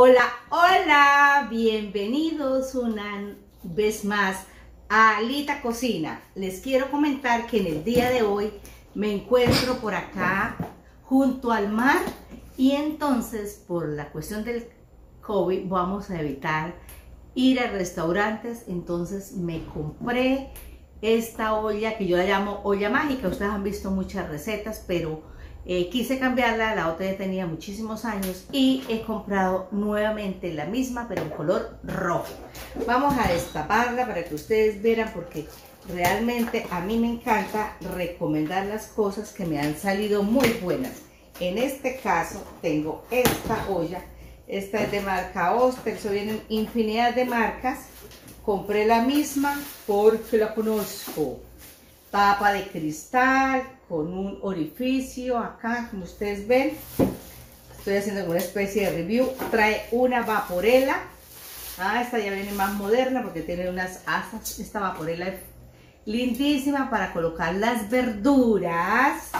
Hola, hola, bienvenidos una vez más a Alita Cocina. Les quiero comentar que en el día de hoy me encuentro por acá junto al mar y entonces por la cuestión del COVID vamos a evitar ir a restaurantes, entonces me compré esta olla que yo la llamo olla mágica, ustedes han visto muchas recetas, pero eh, quise cambiarla, la otra ya tenía muchísimos años y he comprado nuevamente la misma pero en color rojo. Vamos a destaparla para que ustedes vean porque realmente a mí me encanta recomendar las cosas que me han salido muy buenas. En este caso tengo esta olla, esta es de marca Oster, eso vienen infinidad de marcas. Compré la misma porque la conozco. Tapa de cristal, con un orificio acá, como ustedes ven. Estoy haciendo una especie de review. Trae una vaporela. Ah, esta ya viene más moderna porque tiene unas asas. Esta vaporela es lindísima para colocar las verduras.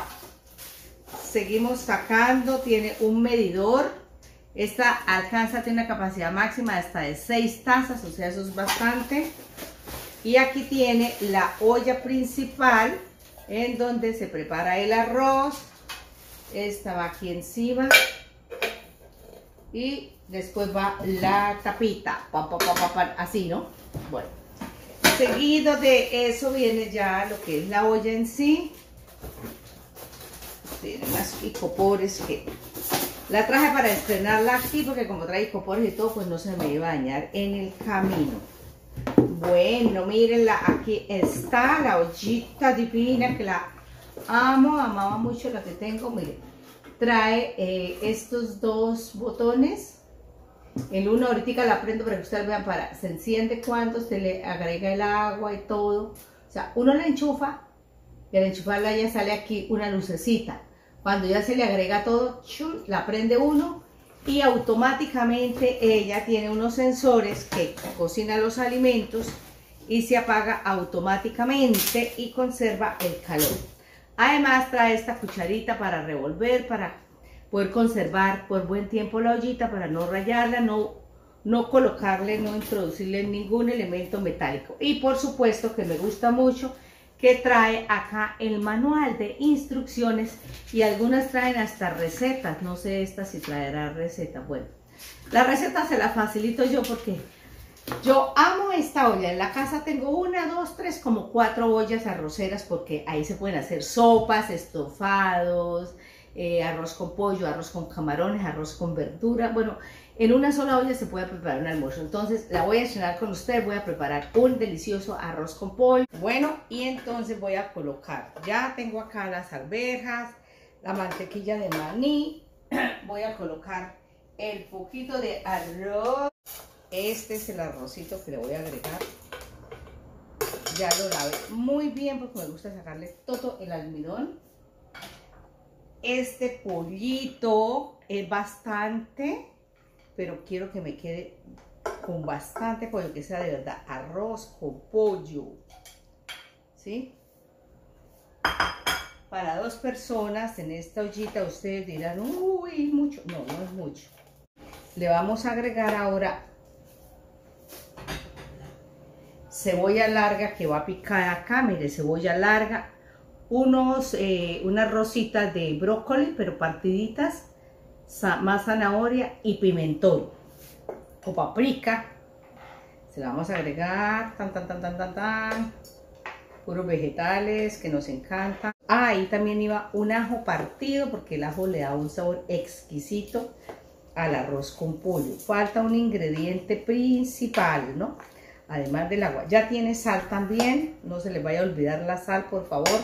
Seguimos sacando, tiene un medidor. Esta alcanza, tiene una capacidad máxima hasta de 6 tazas, o sea, eso es bastante. Y aquí tiene la olla principal en donde se prepara el arroz. Esta va aquí encima. Y después va la tapita. así, ¿no? Bueno. Seguido de eso viene ya lo que es la olla en sí. Tiene unas icopores que... La traje para estrenarla aquí porque como trae icopores y todo, pues no se me iba a dañar en el camino. Bueno, mírenla, aquí está la ollita divina que la amo, amaba mucho la que tengo. Miren, trae eh, estos dos botones. El uno ahorita la prendo para que ustedes vean, para, se enciende cuando se le agrega el agua y todo. O sea, uno la enchufa y al enchufarla ya sale aquí una lucecita. Cuando ya se le agrega todo, la prende uno y automáticamente ella tiene unos sensores que cocina los alimentos y se apaga automáticamente y conserva el calor. Además trae esta cucharita para revolver, para poder conservar por buen tiempo la ollita, para no rayarla, no, no colocarle, no introducirle ningún elemento metálico. Y por supuesto que me gusta mucho que trae acá el manual de instrucciones y algunas traen hasta recetas, no sé esta si traerá receta, bueno, la receta se la facilito yo porque yo amo esta olla, en la casa tengo una, dos, tres, como cuatro ollas arroceras porque ahí se pueden hacer sopas, estofados, eh, arroz con pollo, arroz con camarones, arroz con verdura, bueno, en una sola olla se puede preparar un almuerzo. Entonces la voy a llenar con ustedes. Voy a preparar un delicioso arroz con pollo. Bueno, y entonces voy a colocar. Ya tengo acá las alberjas, la mantequilla de maní. Voy a colocar el poquito de arroz. Este es el arrocito que le voy a agregar. Ya lo lavé muy bien porque me gusta sacarle todo el almidón. Este pollito es bastante pero quiero que me quede con bastante pollo, que sea de verdad arroz con pollo. ¿Sí? Para dos personas en esta ollita ustedes dirán, uy, mucho. No, no es mucho. Le vamos a agregar ahora cebolla larga que va a picar acá, mire, cebolla larga, unos, eh, unas rositas de brócoli, pero partiditas, más zanahoria y pimentón o paprika. Se la vamos a agregar, tan, tan, tan, tan, tan. Puros vegetales que nos encantan. Ah, ahí también iba un ajo partido porque el ajo le da un sabor exquisito al arroz con pollo. Falta un ingrediente principal, ¿no? Además del agua. Ya tiene sal también. No se les vaya a olvidar la sal, por favor.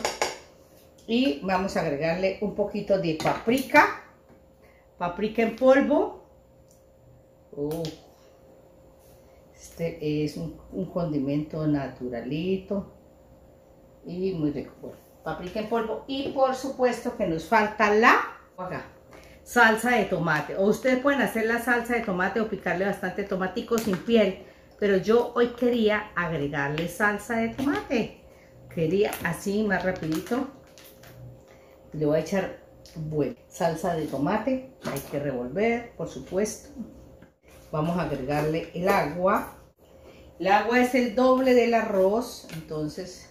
Y vamos a agregarle un poquito de paprika paprika en polvo. este es un, condimento naturalito y muy rico. paprika en polvo y por supuesto que nos falta la salsa de tomate. O ustedes pueden hacer la salsa de tomate o picarle bastante tomatico sin piel. Pero yo hoy quería agregarle salsa de tomate. Quería así más rapidito. Le voy a echar bueno, salsa de tomate, hay que revolver, por supuesto. vamos a agregarle el agua. El agua es el doble del arroz, entonces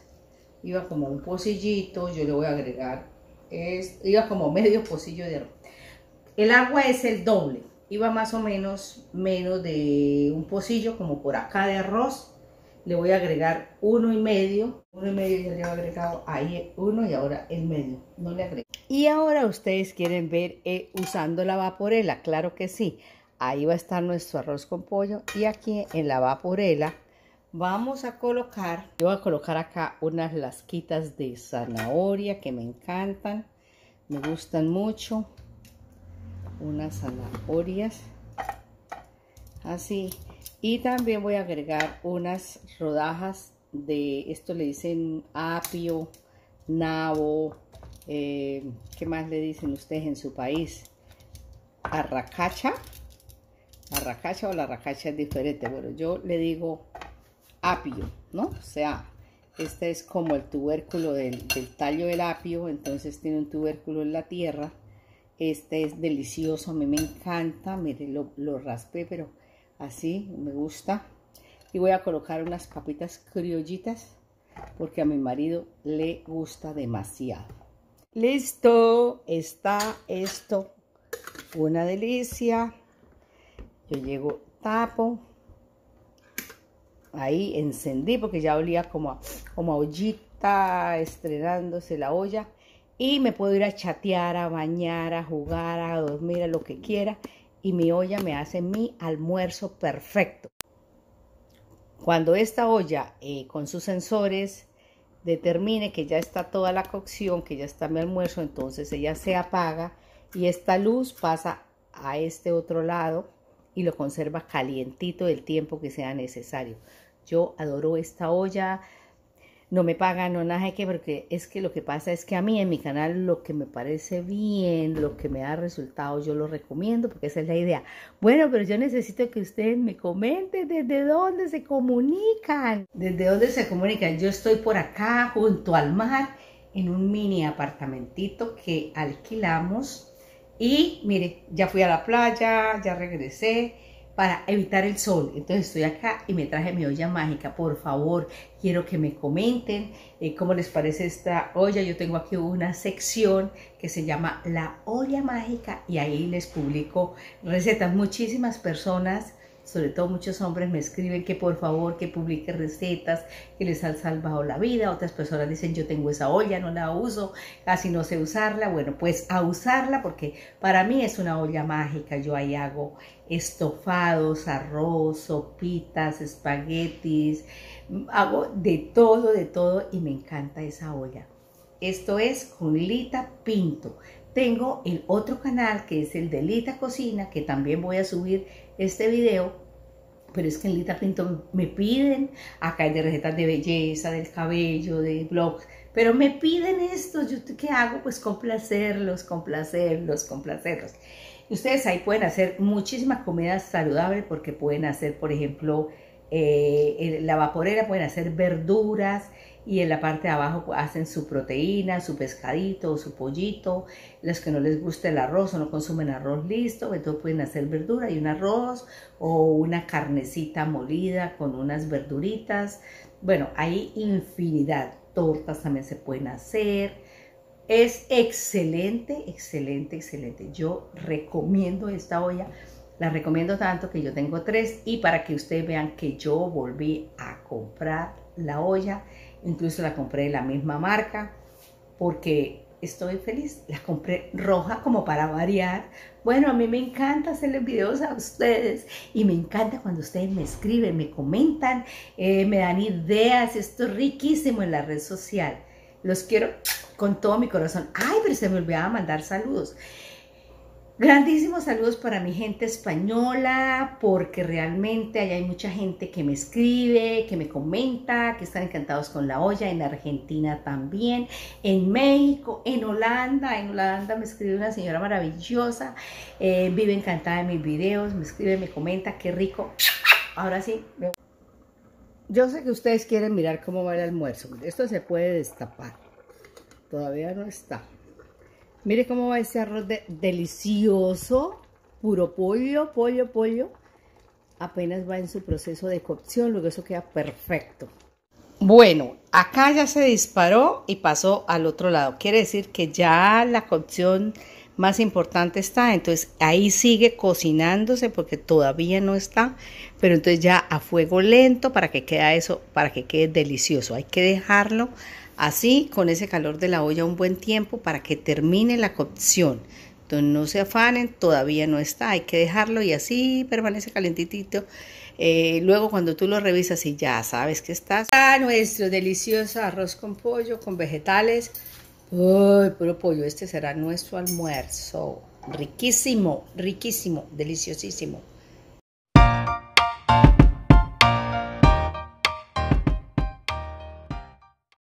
iba como un pocillito, yo le voy a agregar, es, iba como medio pocillo de arroz. El agua es el doble, iba más o menos menos de un pocillo como por acá de arroz. Le voy a agregar uno y medio, uno y medio ya le he agregado ahí uno y ahora el medio, no le agrego. Y ahora ustedes quieren ver eh, usando la vaporela, claro que sí. Ahí va a estar nuestro arroz con pollo y aquí en la vaporela vamos a colocar, yo voy a colocar acá unas lasquitas de zanahoria que me encantan, me gustan mucho, unas zanahorias, así, y también voy a agregar unas rodajas de, esto le dicen apio, nabo, eh, ¿qué más le dicen ustedes en su país? Arracacha, arracacha o la arracacha es diferente, bueno, yo le digo apio, ¿no? O sea, este es como el tubérculo del, tallo del apio, entonces tiene un tubérculo en la tierra. Este es delicioso, a mí me encanta, mire, lo, lo raspé, pero así me gusta. Y voy a colocar unas papitas criollitas porque a mi marido le gusta demasiado. Listo, está esto, una delicia. Yo llego, tapo, ahí encendí porque ya olía como, como a ollita estrenándose la olla y me puedo ir a chatear, a bañar, a jugar, a dormir, a lo que quiera y mi olla me hace mi almuerzo perfecto. Cuando esta olla eh, con sus sensores determine que ya está toda la cocción, que ya está mi almuerzo, entonces ella se apaga y esta luz pasa a este otro lado y lo conserva calientito el tiempo que sea necesario. Yo adoro esta olla. No me pagan, no nada que, porque es que lo que pasa es que a mí en mi canal lo que me parece bien, lo que me da resultados, yo lo recomiendo porque esa es la idea. Bueno, pero yo necesito que ustedes me comenten desde dónde se comunican. Desde dónde se comunican. Yo estoy por acá junto al mar en un mini apartamentito que alquilamos. Y mire, ya fui a la playa, ya regresé para evitar el sol. Entonces estoy acá y me traje mi olla mágica. Por favor, quiero que me comenten eh, cómo les parece esta olla. Yo tengo aquí una sección que se llama La olla mágica y ahí les publico recetas. Muchísimas personas sobre todo muchos hombres me escriben que por favor que publique recetas que les han salvado la vida, otras personas dicen yo tengo esa olla, no la uso, casi no sé usarla, bueno pues a usarla porque para mí es una olla mágica, yo ahí hago estofados, arroz, sopitas, espaguetis, hago de todo, de todo y me encanta esa olla. Esto es con Lita Pinto. Tengo el otro canal que es el de Lita Cocina, que también voy a subir este video, pero es que en Lita Pinto me piden, acá de recetas de belleza, del cabello, de blogs, pero me piden esto, ¿yo qué hago? Pues complacerlos, complacerlos, complacerlos. Ustedes ahí pueden hacer muchísimas comidas saludables porque pueden hacer, por ejemplo, eh, la vaporera, pueden hacer verduras, y en la parte de abajo hacen su proteína, su pescadito su pollito. Los que no les gusta el arroz o no consumen arroz listo, entonces pueden hacer verdura y un arroz o una carnecita molida con unas verduritas. Bueno, hay infinidad. Tortas también se pueden hacer. Es excelente, excelente, excelente. Yo recomiendo esta olla. La recomiendo tanto que yo tengo tres y para que ustedes vean que yo volví a comprar la olla incluso la compré de la misma marca porque estoy feliz. La compré roja como para variar. Bueno, a mí me encanta hacerles videos a ustedes y me encanta cuando ustedes me escriben, me comentan, eh, me dan ideas. Esto es riquísimo en la red social. Los quiero con todo mi corazón. Ay, pero se me olvidaba mandar saludos. Grandísimos saludos para mi gente española, porque realmente allá hay mucha gente que me escribe, que me comenta, que están encantados con la olla, en Argentina también, en México, en Holanda, en Holanda me escribe una señora maravillosa, eh, vive encantada de mis videos, me escribe, me comenta, qué rico. Ahora sí, yo sé que ustedes quieren mirar cómo va el almuerzo, esto se puede destapar, todavía no está. Mire cómo va ese arroz delicioso, puro pollo, pollo, pollo. apenas va en su proceso de cocción, luego eso queda perfecto. Bueno, acá ya se disparó y pasó al otro lado. Quiere decir que ya la cocción más importante está. Entonces ahí sigue cocinándose porque todavía no está. Pero entonces ya a fuego lento para que quede eso, para que quede delicioso. Hay que dejarlo así con ese calor de la olla un buen tiempo para que termine la cocción. Entonces no se afanen, todavía no está. Hay que dejarlo y así permanece calentitito eh, luego cuando tú lo revisas y ya sabes que estás. Ah, nuestro delicioso arroz con pollo, con vegetales. Uy, puro pollo, este será nuestro almuerzo. Riquísimo, riquísimo, deliciosísimo.